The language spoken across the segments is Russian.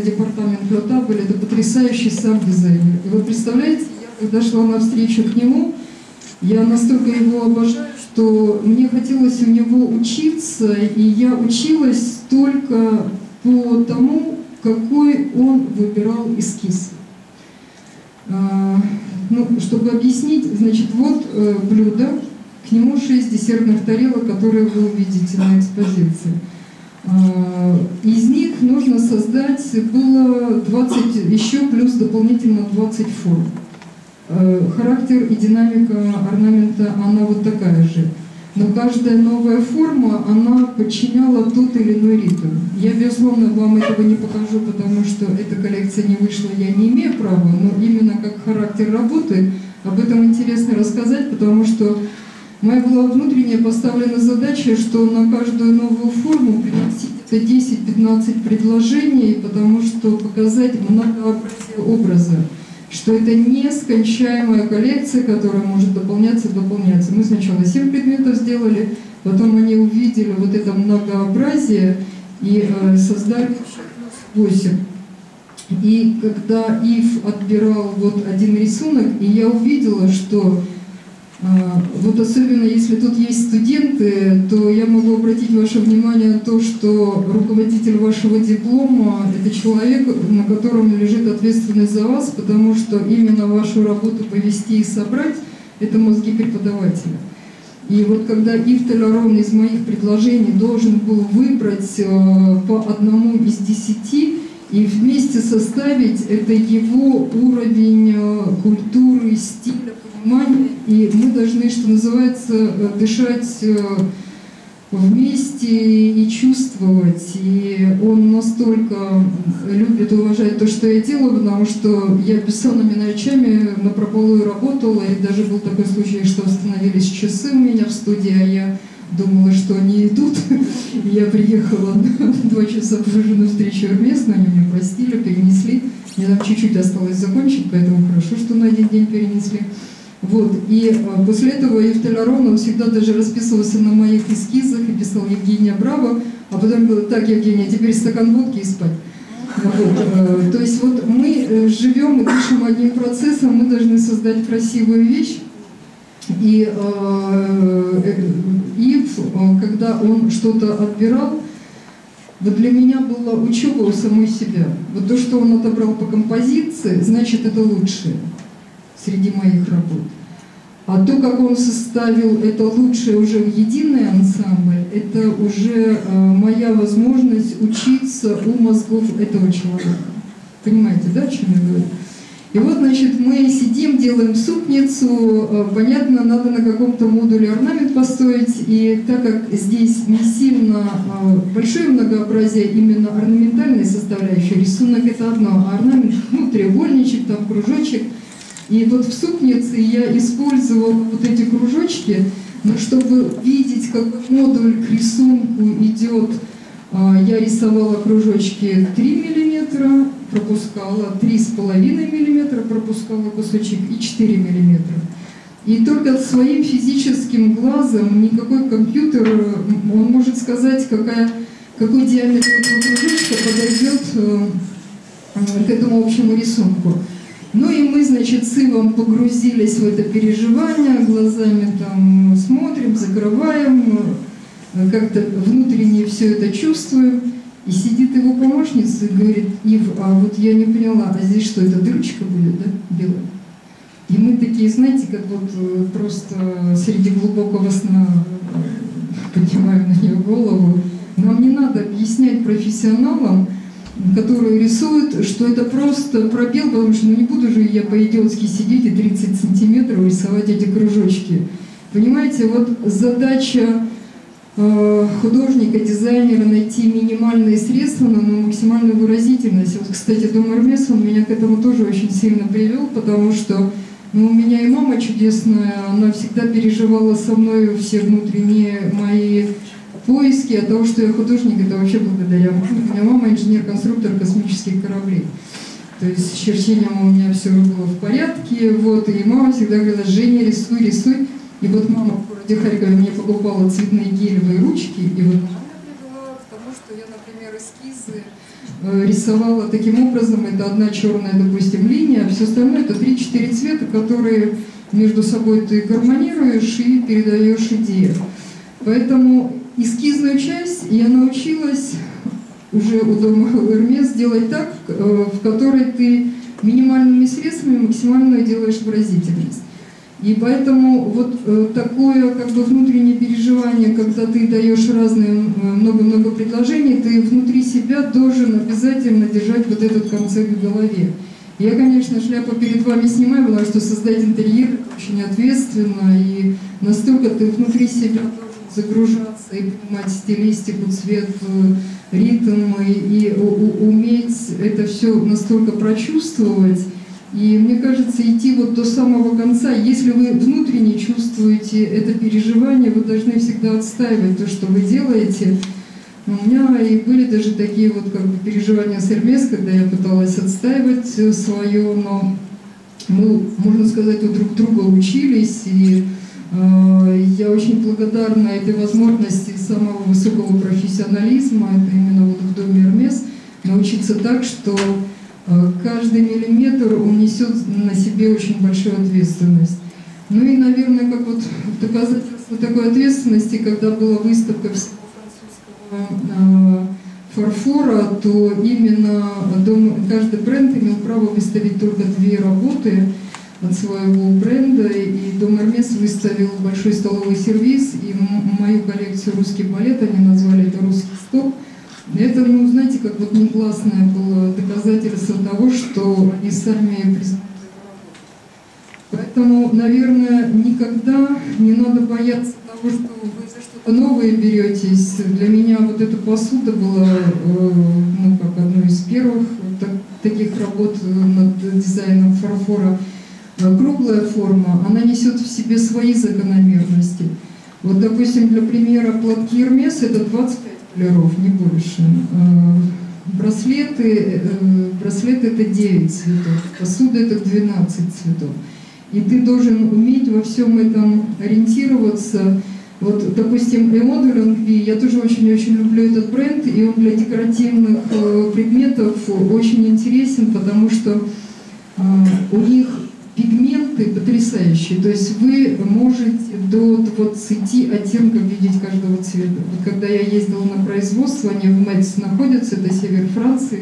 департамент Флотабель, это потрясающий сам дизайнер. И вот представляете, я когда шла навстречу к нему, я настолько его обожаю, что мне хотелось у него учиться, и я училась только по тому, какой он выбирал эскиз. А, ну, чтобы объяснить, значит, вот э, блюдо, к нему шесть десертных тарелок, которые вы увидите на экспозиции. А, из них нужно создать, было 20, еще плюс дополнительно 20 форм. А, характер и динамика орнамента, она вот такая же. Но каждая новая форма, она подчиняла тот или иной ритм. Я, безусловно, вам этого не покажу, потому что эта коллекция не вышла, я не имею права, но именно как характер работы, об этом интересно рассказать, потому что моя была внутренняя поставлена задача, что на каждую новую форму приносить это 10-15 предложений, потому что показать многообразие образа что это нескончаемая коллекция, которая может дополняться и дополняться. Мы сначала 7 предметов сделали, потом они увидели вот это многообразие и э, создали 8. И когда Ив отбирал вот один рисунок, и я увидела, что вот особенно если тут есть студенты, то я могу обратить ваше внимание на то, что руководитель вашего диплома – это человек, на котором лежит ответственность за вас, потому что именно вашу работу повести и собрать – это мозги преподавателя. И вот когда Ив Толерон из моих предложений должен был выбрать э, по одному из десяти и вместе составить это его уровень э, культуры, стиля, понимания, и мы должны, что называется, э, дышать э, вместе и чувствовать. И он настолько любит и уважает то, что я делаю, потому что я бессонными ночами на прополую работала, и даже был такой случай, что остановились часы у меня в студии, а я думала, что они идут. Я приехала два часа позже на встречу Эрмес, но они меня простили, перенесли. Мне там чуть-чуть осталось закончить, поэтому хорошо, что на один день перенесли. Вот. И а, после этого Евтелярон, он всегда даже расписывался на моих эскизах и писал Евгения Браво, а потом говорил, так, Евгения, теперь стакан водки и спать. Вот. Э, то есть вот мы э, живем и дышим одним процессом, мы должны создать красивую вещь. И э, э Ив, когда он что-то отбирал, вот для меня была учеба у самой себя. Вот то, что он отобрал по композиции, значит это лучшее среди моих работ. А то, как он составил это лучшее уже в единый ансамбль, это уже э, моя возможность учиться у мозгов этого человека. Понимаете, да, о чем я говорю? И вот, значит, мы сидим, делаем супницу, э, понятно, надо на каком-то модуле орнамент построить, и так как здесь не сильно э, большое многообразие именно орнаментальной составляющей, рисунок это одно, а орнамент, ну, треугольничек, там, кружочек – и вот в супнице я использовала вот эти кружочки, но чтобы видеть, как модуль к рисунку идет, а, я рисовала кружочки 3 мм, пропускала 3,5 мм, пропускала кусочек и 4 мм. И только своим физическим глазом никакой компьютер, он может сказать, какая, какой диаметр этого кружочка подойдет э, к этому общему рисунку. Ну и мы, значит, с Ивом погрузились в это переживание, глазами там смотрим, закрываем, э, как-то внутренне все это чувствуем. И сидит его помощница и говорит, Ив, а вот я не поняла, а здесь что, это дырочка будет, да, белая? И мы такие, знаете, как вот э, просто среди глубокого сна э, поднимаем на нее голову. Нам не надо объяснять профессионалам, которые рисуют, что это просто пробел, потому что ну не буду же я по-идиотски сидеть и 30 сантиметров рисовать эти кружочки. Понимаете, вот задача художника, дизайнера найти минимальные средства, но максимальную выразительность. Вот, кстати, Дом Эрмес, он меня к этому тоже очень сильно привел, потому что ну, у меня и мама чудесная, она всегда переживала со мной все внутренние мои поиски, от того, что я художник, это вообще благодаря маме. У меня мама инженер-конструктор космических кораблей. То есть с черчением у меня все было в порядке, вот, и мама всегда говорила, Женя, рисуй, рисуй. И вот мама в городе Харькове мне покупала цветные гелевые ручки, и вот она привела к тому, что я, например, эскизы э, рисовала таким образом, это одна черная, допустим, линия, а все остальное это 3-4 цвета, которые между собой ты гармонируешь и передаешь идею. Поэтому эскизную часть я научилась уже у дома Эрмес делать так, э, в которой ты минимальными средствами максимально делаешь выразительность. И поэтому вот э, такое как бы внутреннее переживание, когда ты даешь разные много-много предложений, ты внутри себя должен обязательно держать вот этот концепт в голове. Я, конечно, шляпу перед вами снимаю, потому что создать интерьер очень ответственно, и настолько ты внутри себя загружаться и понимать стилистику, цвет, э, ритм, и, и уметь это все настолько прочувствовать, и мне кажется, идти вот до самого конца, если вы внутренне чувствуете это переживание, вы должны всегда отстаивать то, что вы делаете. У меня и были даже такие вот как бы переживания с Эрмес, когда я пыталась отстаивать свое, но мы, можно сказать, у друг друга учились, и э, я очень благодарна этой возможности самого высокого профессионализма, это именно вот в доме Эрмес, научиться так, что Э, каждый миллиметр он несет на себе очень большую ответственность. Ну и, наверное, как вот доказательство такой ответственности, когда была выставка французского э, фарфора, то именно каждый бренд имел право выставить только две работы от своего бренда, и Дом Эрмес выставил большой столовый сервис, и мою коллекцию «Русский балет» они назвали это «Русский стол», это, ну, знаете, как вот негласное было доказательство того, что они сами Поэтому, наверное, никогда не надо бояться того, что вы за что-то новое беретесь. Для меня вот эта посуда была, э, ну, как одной из первых таких работ над дизайном фарфора. Э, круглая форма, она несет в себе свои закономерности. Вот, допустим, для примера платки Эрмес это 25 колеров, не больше. Э, браслеты, э, браслеты это 9 цветов, посуда это 12 цветов. И ты должен уметь во всем этом ориентироваться. Вот, допустим, Эон Лангви, я тоже очень-очень люблю этот бренд, и он для декоративных э, предметов очень интересен, потому что у них потрясающие. То есть вы можете до 20 оттенков видеть каждого цвета. Вот когда я ездила на производство, они в Мэтс находятся, это север Франции,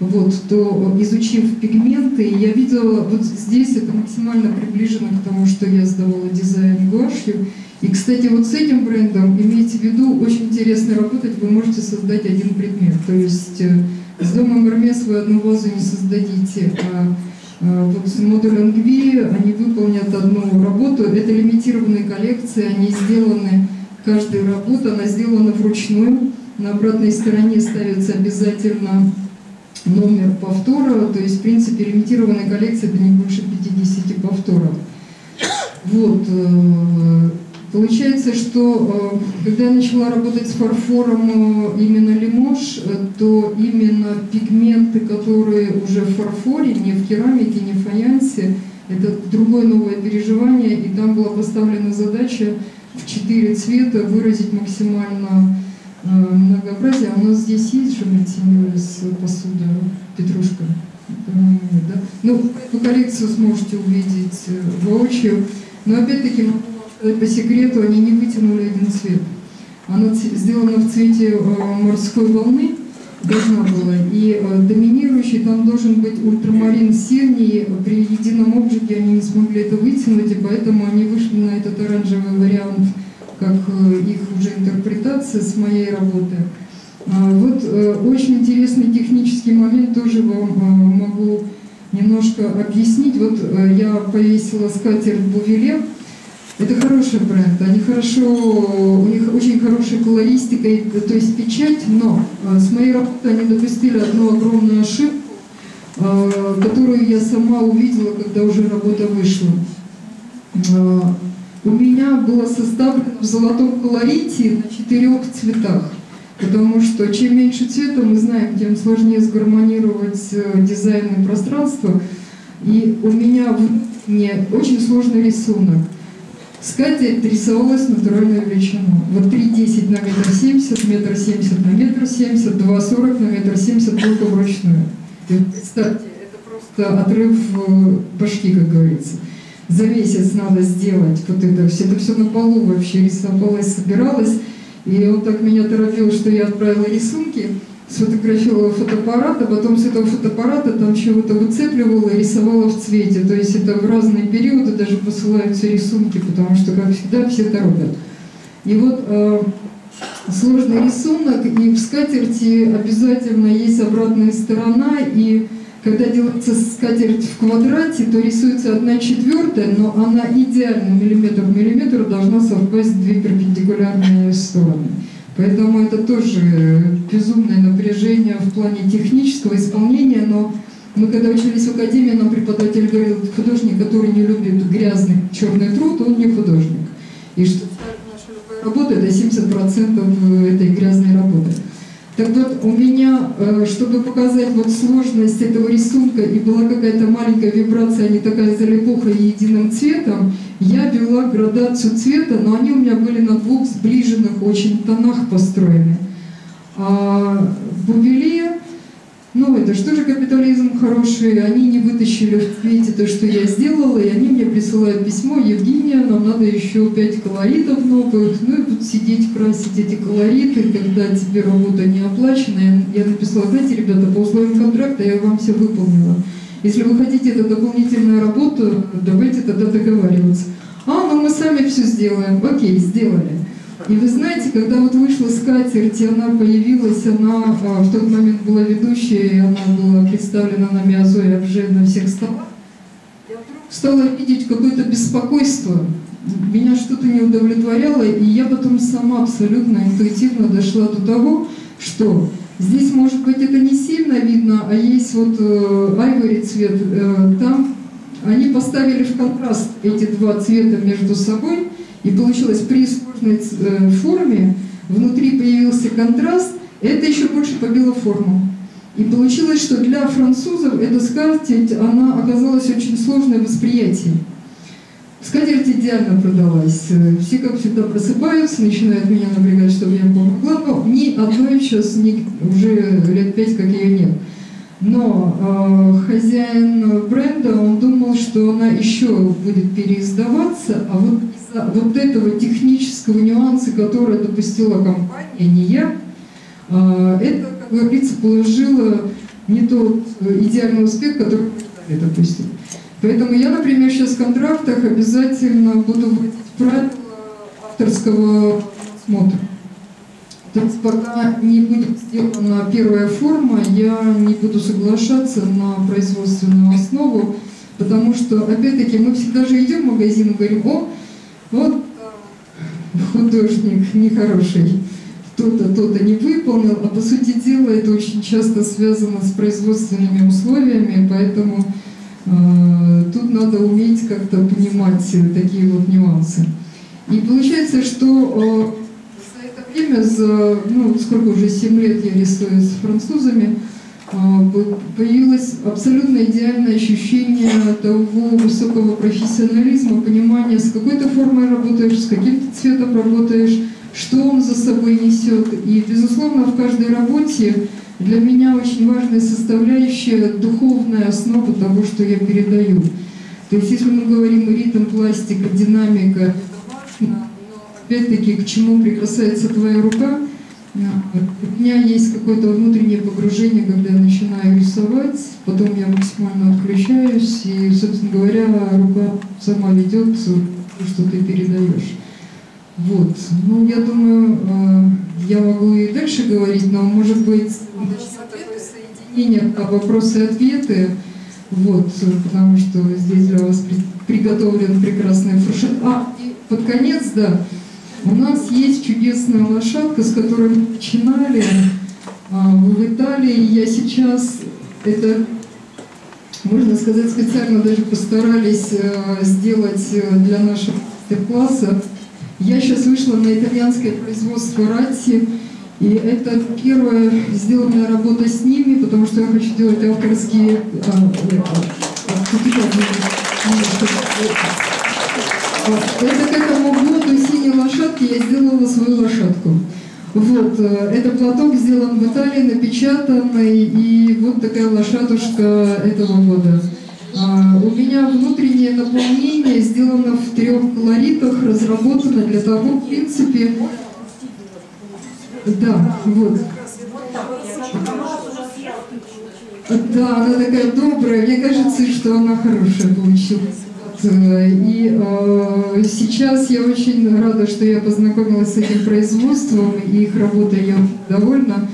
вот, то изучив пигменты, я видела, вот здесь это максимально приближено к тому, что я сдавала дизайн гуашью. И, кстати, вот с этим брендом, имейте в виду, очень интересно работать, вы можете создать один предмет. То есть э, с домом Эрмес вы одну вазу не создадите, а Э, модуль Ангви, они выполнят одну работу. Это лимитированные коллекции, они сделаны, каждая работа, она сделана вручную. На обратной стороне ставится обязательно номер повтора, то есть, в принципе, лимитированная коллекция это не больше 50 повторов. Вот. Получается, что э, когда я начала работать с фарфором э, именно лимош, э, то именно пигменты, которые уже в фарфоре, не в керамике, не в фаянсе, это другое новое переживание, и там была поставлена задача в четыре цвета выразить максимально многообразие. А у нас здесь есть же с посуда, петрушка? Да? Ну, эту коллекцию сможете увидеть воочию. Но опять-таки могу по секрету они не вытянули один цвет. Она сделана в цвете э, морской волны, должна была. И э, доминирующий там должен быть ультрамарин синий. При едином обжиге они не смогли это вытянуть, и поэтому они вышли на этот оранжевый вариант, как их уже интерпретация с моей работы. А вот очень интересный технический момент тоже вам могу немножко объяснить. Вот я повесила скатерть Бувеле, это хороший бренд, они хорошо, у них очень хорошая колористика, то есть печать, но а, с моей работы они допустили одну огромную ошибку, а, которую я сама увидела, когда уже работа вышла. А, у меня было составлено в золотом колорите на четырех цветах. Потому что чем меньше цвета, мы знаем, тем сложнее сгармонировать э, дизайн и пространство. И у меня не очень сложный рисунок. Скатерть рисовалась натуральную величину. Вот 3,10 на метр 70, метр 70 на метр 70, 2,40 на метр 70 только вручную. Представьте, это просто отрыв э, башки, как говорится. За месяц надо сделать вот это все. Это все на полу вообще рисовалось, собиралось. И он так меня торопил, что я отправила рисунки сфотографировала фотоаппарат, а потом с этого фотоаппарата там чего-то выцепливала и рисовала в цвете. То есть это в разные периоды даже посылаются рисунки, потому что, как всегда, все торопят. И вот э, сложный рисунок, и в скатерти обязательно есть обратная сторона, и когда делается скатерть в квадрате, то рисуется одна четвертая, но она идеально миллиметр в миллиметр должна совпасть две перпендикулярные стороны. Поэтому это тоже безумное напряжение в плане технического исполнения, но мы когда учились в академии, нам преподаватель говорил, художник, который не любит грязный черный труд, он не художник. И что наша работа это 70% этой грязной работы. Так вот, у меня, э, чтобы показать вот сложность этого рисунка, и была какая-то маленькая вибрация, не такая залипуха и единым цветом, я вела градацию цвета, но они у меня были на двух сближенных очень тонах построены. А Бувеле, ну это что же капитализм хороший, они не вытащили в цвете то, что я сделала, и они мне присылают письмо, Евгения, нам надо еще пять колоритов новых, ну и тут сидеть, красить эти колориты, когда тебе работа не оплачена. Я написала, знаете, ребята, по условиям контракта я вам все выполнила. Если вы хотите эту дополнительную работу, давайте тогда договариваться. А, ну мы сами все сделаем. Окей, сделали. И вы знаете, когда вот вышла скатерть, и она появилась, она а, в тот момент была ведущей, и она была представлена на Миазое Абже на всех столах, стала видеть какое-то беспокойство. Меня что-то не удовлетворяло, и я потом сама абсолютно интуитивно дошла до того, что Здесь, может быть, это не сильно видно, а есть вот э, айвори цвет. Э, там они поставили в контраст эти два цвета между собой, и получилось при сложной э, форме, внутри появился контраст, это еще больше побило форму. И получилось, что для французов эта скатерть, она оказалась очень сложное восприятие. Скатерть идеально продалась. Все, как всегда, просыпаются, начинают меня напрягать, чтобы я помогла, но ни одной сейчас ни, уже лет пять, как ее нет. Но э, хозяин бренда, он думал, что она еще будет переиздаваться, а вот из-за вот этого технического нюанса, который допустила компания, не я, э, это, как говорится, положило не тот идеальный успех, который мы ждали, допустим. Поэтому я, например, сейчас в контрактах обязательно буду вводить правила авторского смотра. То есть пока не будет сделана первая форма, я не буду соглашаться на производственную основу, потому что, опять-таки, мы всегда же идем в магазин и говорим, о, вот художник нехороший, кто-то, то-то не выполнил, а по сути дела это очень часто связано с производственными условиями, поэтому Э, тут надо уметь как-то понимать такие вот нюансы. И получается, что э, время, за, ну, сколько уже, 7 лет я рисую с французами, э, появилось абсолютно идеальное ощущение того высокого профессионализма, понимания, с какой-то формой работаешь, с каким-то цветом работаешь, что он за собой несет. И, безусловно, в каждой работе для меня очень важная составляющая духовная основа того, что я передаю. То есть если мы говорим ритм, пластика, динамика, опять-таки к чему прикасается твоя рука, у меня есть какое-то внутреннее погружение, когда я начинаю рисовать, потом я максимально отключаюсь, и, собственно говоря, рука сама ведет то, что ты передаешь. Вот. Ну, я думаю, э, я могу и дальше говорить, но, может быть, соединение, а вопросы ответы. Вот, потому что здесь для вас приготовлен прекрасный фуршет. А, и под конец, да, у нас есть чудесная лошадка, с которой мы начинали а, в Италии. Я сейчас это можно сказать, специально даже постарались э, сделать э, для нашего мастер-класса я сейчас вышла на итальянское производство Ратти, и это первая сделанная работа с ними, потому что я хочу делать авторские... А, а, а, Это к этому году синей лошадки я сделала свою лошадку. Вот, э, это платок сделан в Италии, напечатанный, и вот такая лошадушка этого года. А, у меня внутреннее наполнение сделано в трех колоритах, разработано для того, в принципе, да, вот. Да, она такая добрая, мне кажется, что она хорошая получилась. И э, сейчас я очень рада, что я познакомилась с этим производством, и их работой я довольна.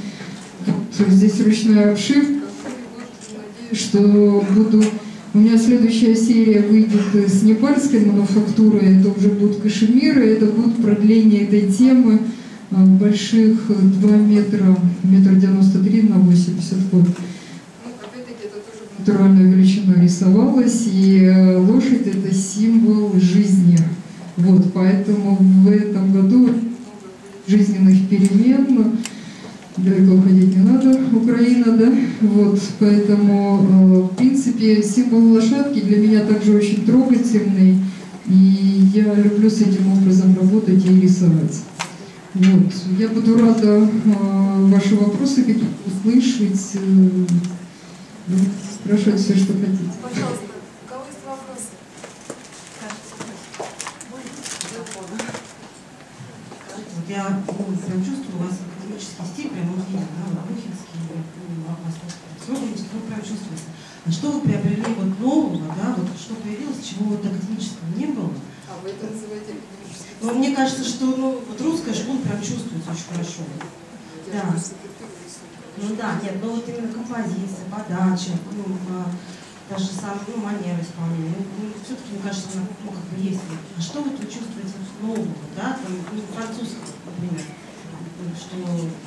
Вот здесь ручная обшивка. Что буду... У меня следующая серия выйдет с непальской мануфактуры, это уже будут кашемиры, это будет продление этой темы э, больших 2 метра, метр девяносто три на 80 фут натуральную величину рисовалась, и э, лошадь это символ жизни. Вот, поэтому в этом году жизненных перемен, далеко уходить не надо, Украина, да, вот, поэтому, э, в принципе, символ лошадки для меня также очень трогательный, и я люблю с этим образом работать и рисовать. Вот. Я буду рада э, ваши вопросы какие-то услышать. Спрашивать все, что хотите. Пожалуйста, у кого есть вопросы? Вот я ну, прям чувствую, у вас академический стиль, прям он виден, да, вот Бухинский, Срокомский, ну прям чувствуется. А что вы приобрели вот нового, да, вот что появилось, чего вот академического не было? А вы это называете академическим Ну, мне кажется, что ну, вот русская школа прям чувствуется очень хорошо. Да. Ну да, нет, ну вот именно композиция, подача, ну, даже сам, ну, манера исполнения. Ну, ну, все-таки, мне кажется, она, ну, как бы есть. А что вот вы чувствуете нового, да, там, ну, французского, например, что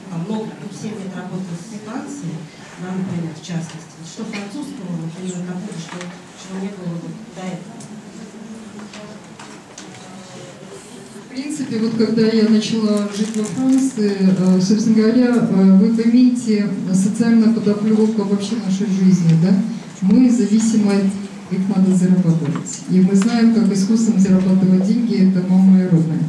там много, ну, 7 лет работали с Францией, да, например, в частности. Что французского, именно такого, что, чего не было вот до этого? В принципе, вот когда я начала жить во Франции, э, собственно говоря, э, вы поймите социальная подоплека вообще нашей жизни, да? Мы зависимы от их надо зарабатывать. И мы знаем, как искусством зарабатывать деньги, это мама и родная.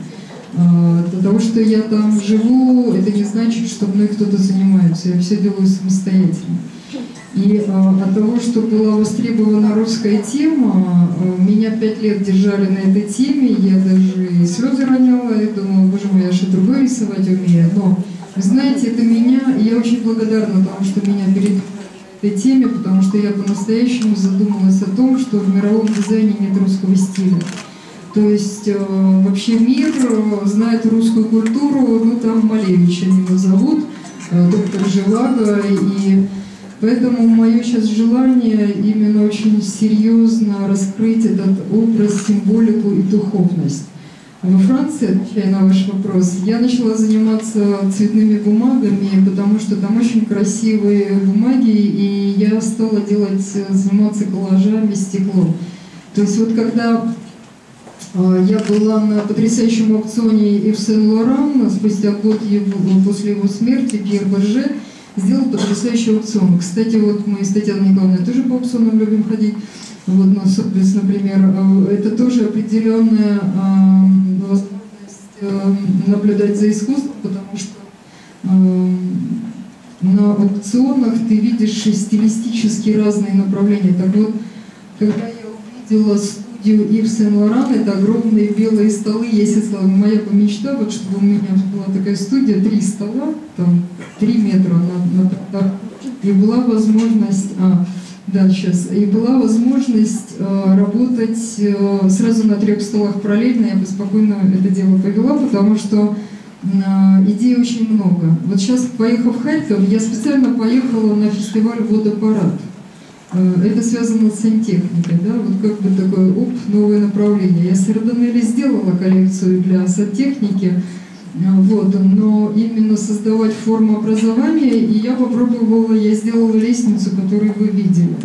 А, для того, что я там живу, это не значит, что мной кто-то занимается. Я все делаю самостоятельно. И а, от того, что была востребована русская тема, а, меня пять лет держали на этой теме, я даже и слезы роняла, и думала, боже мой, я же другое рисовать умею. Но, вы знаете, это меня, и я очень благодарна тому, что меня перед этой теме, потому что я по-настоящему задумалась о том, что в мировом дизайне нет русского стиля. То есть э, вообще мир э, знает русскую культуру, ну там Малевич они его зовут, э, доктор Живаго, и Поэтому мое сейчас желание именно очень серьезно раскрыть этот образ, символику и духовность. Во Франции, отвечая на ваш вопрос, я начала заниматься цветными бумагами, потому что там очень красивые бумаги, и я стала делать, заниматься коллажами, стеклом. То есть вот когда я была на потрясающем аукционе Ив Сен-Лоран, спустя год после его смерти, Пьер Борже, сделал потрясающий аукцион. Кстати, вот мы с Татьяной Николаевной тоже по аукционам любим ходить. Вот, ну, например, э, это тоже определенная э, возможность наблюдать за искусством, потому что на аукционах ты видишь стилистически разные направления. Так вот, когда я увидела студию Ив Сен-Лоран, это огромные белые столы, я сидела, моя мечта, вот чтобы у меня была такая студия, три стола, там три метра на, на, на и была возможность, а, да, сейчас, и была возможность э, работать э, сразу на трех столах параллельно, я бы спокойно это дело повела, потому что э, идей очень много. Вот сейчас, поехав в Харьков, я специально поехала на фестиваль «Водопарад». Э, это связано с сантехникой, да, вот как бы такое, оп, новое направление. Я с Эрдонелли сделала коллекцию для сантехники, э, вот, но именно создавать форму образования, и я попробовала, я сделала лестницу, которую вы видели.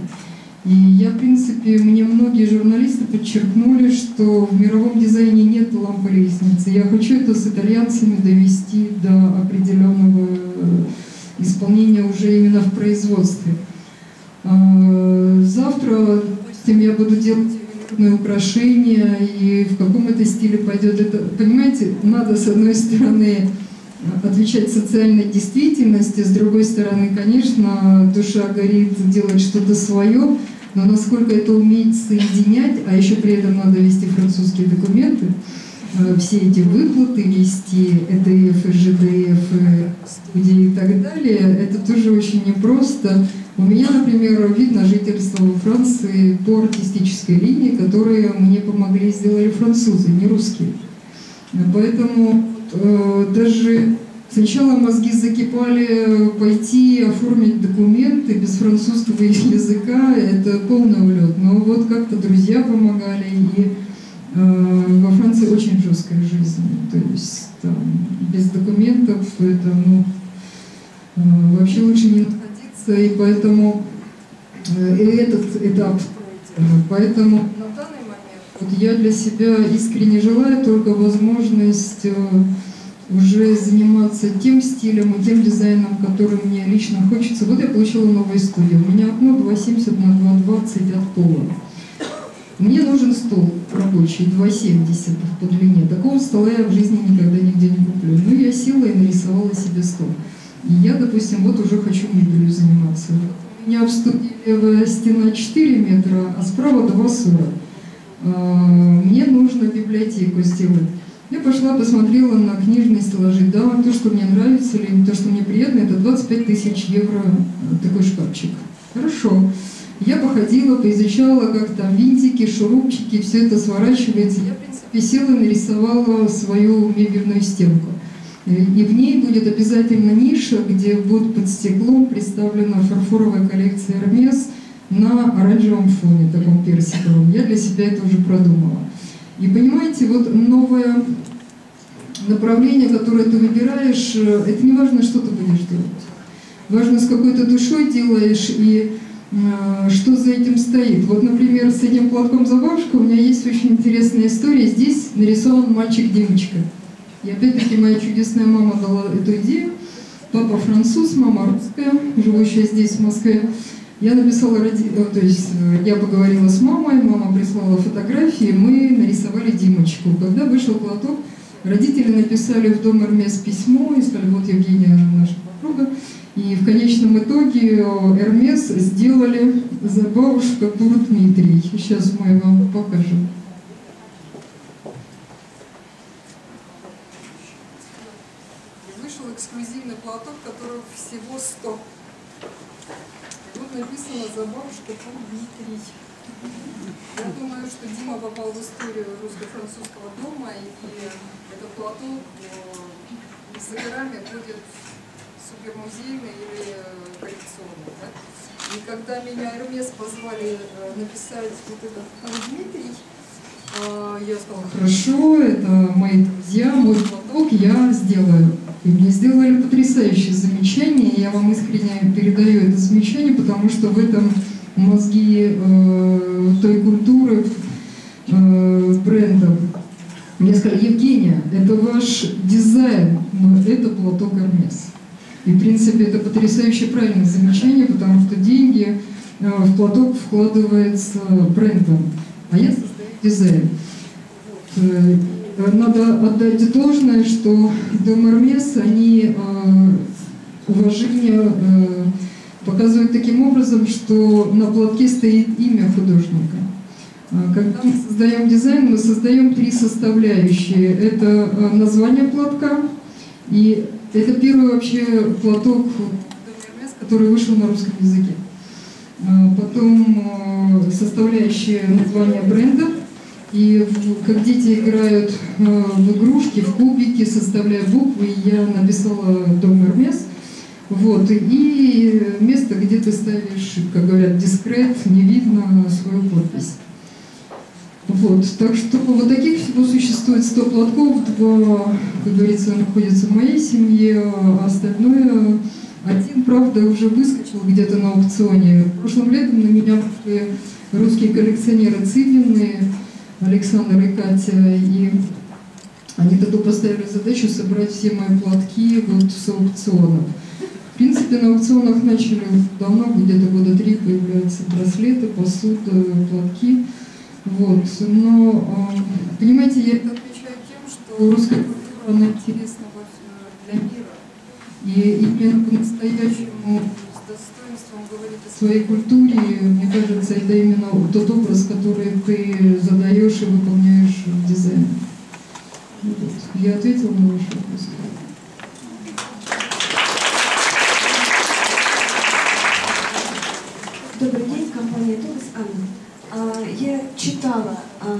И я, в принципе, мне многие журналисты подчеркнули, что в мировом дизайне нет лампы лестницы. Я хочу это с итальянцами довести до определенного э, исполнения уже именно в производстве. А, завтра, допустим, я буду делать украшения, и в каком это стиле пойдет. Это, понимаете, надо, с одной стороны, отвечать социальной действительности, с другой стороны, конечно, душа горит делать что-то свое, но насколько это уметь соединять, а еще при этом надо вести французские документы, все эти выплаты вести, ЭДФ, ЖДФ, где и так далее, это тоже очень непросто. У меня, например, видно жительство во Франции по артистической линии, которые мне помогли сделали французы, не русские. Поэтому э, даже сначала мозги закипали пойти оформить документы без французского языка, это полный улет. Но вот как-то друзья помогали, и э, во Франции очень жесткая жизнь. То есть там, без документов это ну, э, вообще лучше не находиться, и поэтому э, этот этап. Поэтому на данный момент вот я для себя искренне желаю только возможность э, уже заниматься тем стилем и тем дизайном, который мне лично хочется. Вот я получила новую студию. У меня окно 2,70 на 2,20 от пола. Мне нужен стол рабочий, 2,70 по длине. Такого стола я в жизни никогда нигде не куплю. Ну, я села и нарисовала себе стол. И я, допустим, вот уже хочу мебелью заниматься. У меня в студии левая стена 4 метра, а справа 2,40. А, мне нужно библиотеку сделать. Я пошла, посмотрела на книжные стеллажи. Да, то, что мне нравится или то, что мне приятно, это 25 тысяч евро э, такой шкафчик. Хорошо. Я походила, поизучала, как там винтики, шурупчики, все это сворачивается. Я, в принципе, села и нарисовала свою мебельную стенку. И в ней будет обязательно ниша, где будет под стеклом представлена фарфоровая коллекция Hermes на оранжевом фоне, таком персиковом. Я для себя это уже продумала. И понимаете, вот новое направление, которое ты выбираешь, э, это не важно, что ты будешь делать. Важно, с какой ты душой делаешь и что за этим стоит. Вот, например, с этим платком за бабушкой у меня есть очень интересная история. Здесь нарисован мальчик-девочка. И опять-таки моя чудесная мама дала эту идею. Папа француз, мама русская, живущая здесь, в Москве. Я написала, э, то есть э, я поговорила с мамой, мама прислала фотографии, мы нарисовали Димочку. Когда вышел платок, родители написали в дом Эрмес письмо и сказали, вот Евгения, наша подруга. И в конечном итоге э, Эрмес сделали за Буру Дмитрий. Сейчас мы вам покажем. Вышел эксклюзивный платок, который всего 100 написано за бабушку Дмитрий. Я думаю, что Дима попал в историю русско-французского дома, и этот платок э, за горами будет супермузейный или коллекционный. Да? И когда меня Эрмес позвали э, написать вот этот Дмитрий, э, я сказала, хорошо, это мои друзья, мой платок, я сделаю. И мне сделали потрясающее замечание, и я вам искренне передаю это замечание, потому что в этом мозги э, той культуры э, бренда. Мне сказали, Евгения, это ваш дизайн, но это платок Армес. И, в принципе, это потрясающе правильное замечание, потому что деньги э, в платок вкладывается брендом, а я создаю дизайн. Э, надо отдать должное, что Демармес, они э, уважение показывают таким образом, что на платке стоит имя художника. Когда мы создаем дизайн, мы создаем три составляющие. Это название платка, и это первый вообще платок, который вышел на русском языке. А потом составляющие названия бренда – и как дети играют э, в игрушки, в кубики, составляя буквы, я написала «Дом Эрмес». Вот, и место, где ты ставишь, как говорят, дискрет, не видно свою подпись. Вот, так что вот таких всего существует 100 платков, два, как говорится, находятся в моей семье, а остальное, один, правда, уже выскочил где-то на аукционе. Прошлым летом на меня пришли русские коллекционеры Цивины, Александр и Катя, и они тогда поставили задачу собрать все мои платки вот с аукционов. В принципе, на аукционах начали давно, где-то года три появляются браслеты, посуда, платки. Вот. Но, понимаете, я это отвечаю тем, что русская культура, она интересна для мира. И именно по-настоящему с достоинством говорить о своей культуре, мне кажется, это именно тот образ, который ты задаешь и выполняешь в дизайне. Вот. Я ответила на ваш вопрос. Добрый день, компания Томас Анна. А, я читала а,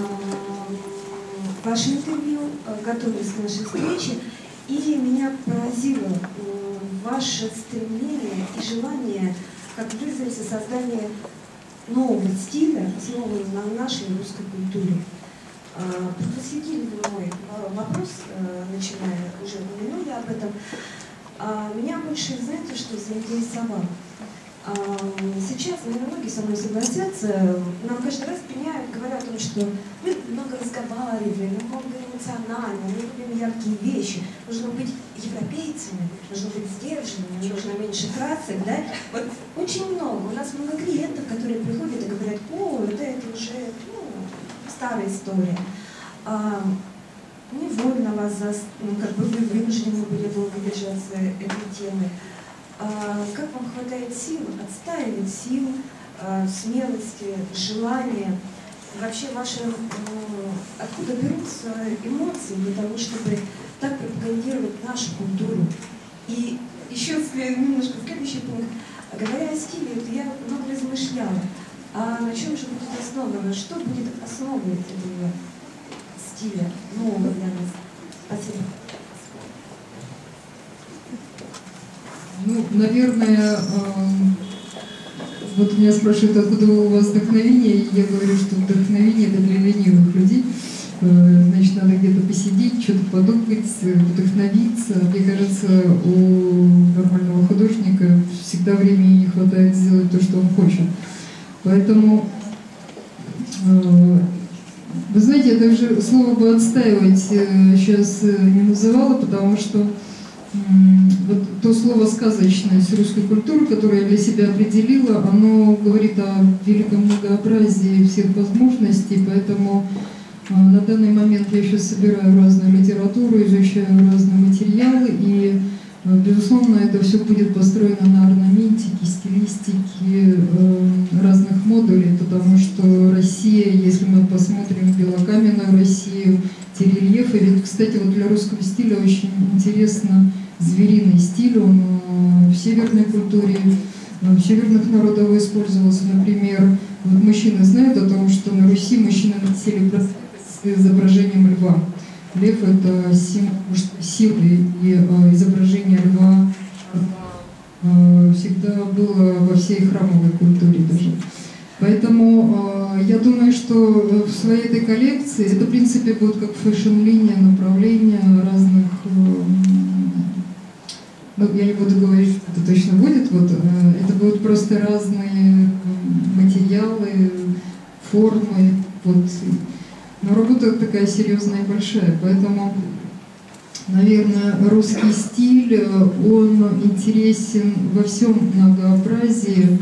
ваше интервью, а, готовясь к нашей встрече, и меня поразило ваше стремление и желание, как выразился, создание нового стиля, основанного на нашей русской культуре. Просветили вы мой вопрос, начиная, уже упомянули об этом. Меня больше, знаете, что заинтересовало? Сейчас, наверное, многие со мной согласятся, нам каждый раз пеняют, говорят о том, что мы много разговариваем, мы много эмоциональны, мы любим яркие вещи, нужно быть европейцами, нужно быть сдержанными, нужно меньше красок, да? Вот очень много, у нас много клиентов, которые приходят и говорят, о, это, это уже ну, старая история. А, невольно вас, за, ну, как бы вы вынуждены были долго держаться этой темы. А, как вам хватает сил отстаивать сил, а, смелости, желания, вообще ваши, откуда берутся эмоции для того, чтобы так пропагандировать нашу культуру. И еще немножко следующий пункт. Говоря о стиле, я много размышляла, а на чем же будет основано, что будет основой этого стиля нового для нас? Спасибо. Ну, наверное, вот меня спрашивают, откуда у вас вдохновение, и я говорю, что вдохновение это для ленивых людей. Э, значит, надо где-то посидеть, что-то подумать, вдохновиться. Мне кажется, у нормального художника всегда времени не хватает сделать то, что он хочет. Поэтому, э, вы знаете, я даже слово бы отстаивать э, сейчас не называла, потому что вот то слово «сказочность» русской культуры, которое я для себя определила, оно говорит о великом многообразии всех возможностей, поэтому а, на данный момент я сейчас собираю разную литературу, изучаю разные материалы, и, а, безусловно, это все будет построено на орнаментике, стилистике э, разных модулей, потому что Россия, если мы посмотрим белокаменную Россию, те рельефы, ведь, кстати, вот для русского стиля очень интересно звериный стиль, он э, в северной культуре, э, в северных народах использовался. Например, вот мужчины знают о том, что на Руси мужчины носили с изображением льва. Лев – это символ силы, и э, изображение льва всегда было во всей храмовой культуре даже. Поэтому я думаю, что в своей этой коллекции, это в принципе будет как фэшн-линия, направления разных ну, я не буду говорить, что это точно будет, вот, э, это будут просто разные материалы, формы, вот. Но работа такая серьезная и большая, поэтому, наверное, русский стиль, э, он интересен во всем многообразии.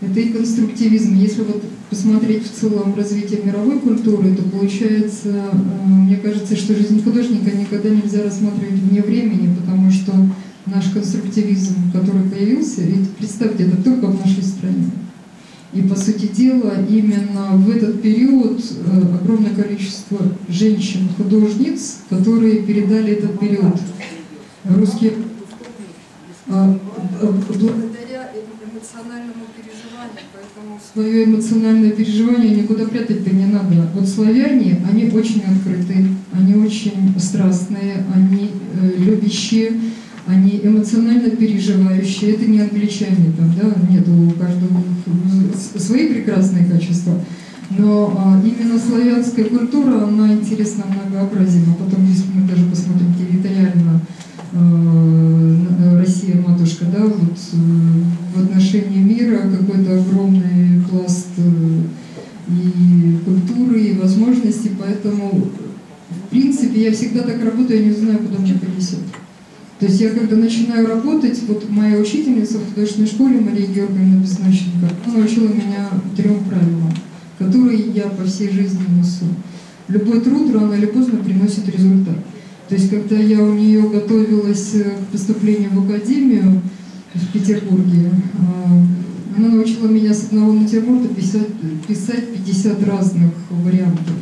Это и конструктивизм. Если вот посмотреть в целом развитие мировой культуры, то получается, э, мне кажется, что жизнь художника никогда нельзя рассматривать вне времени, потому что наш конструктивизм, который появился, ведь представьте, это только в нашей стране. И, по сути дела, именно в этот период э, огромное количество женщин-художниц, которые передали этот период. Русские... А, Благодаря эмоциональному переживанию, поэтому... Свое эмоциональное переживание никуда прятать-то не надо. Вот славяне, они очень открыты, они очень страстные, они э, любящие, они эмоционально переживающие, это не англичане, там, да, нет, у каждого свои прекрасные качества, но а, именно славянская культура, она интересна многообразием, а потом, если мы даже посмотрим То есть я когда начинаю работать, вот моя учительница в художественной школе, Мария Георгиевна Безноченко, она научила меня трем правилам, которые я по всей жизни несу. Любой труд рано или поздно приносит результат. То есть, когда я у нее готовилась к поступлению в академию в Петербурге, а, она научила меня с одного натюрморта писать, писать 50 разных вариантов.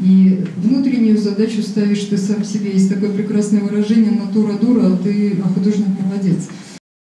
И внутреннюю задачу ставишь ты сам себе. Есть такое прекрасное выражение «натура дура, а ты а художник молодец».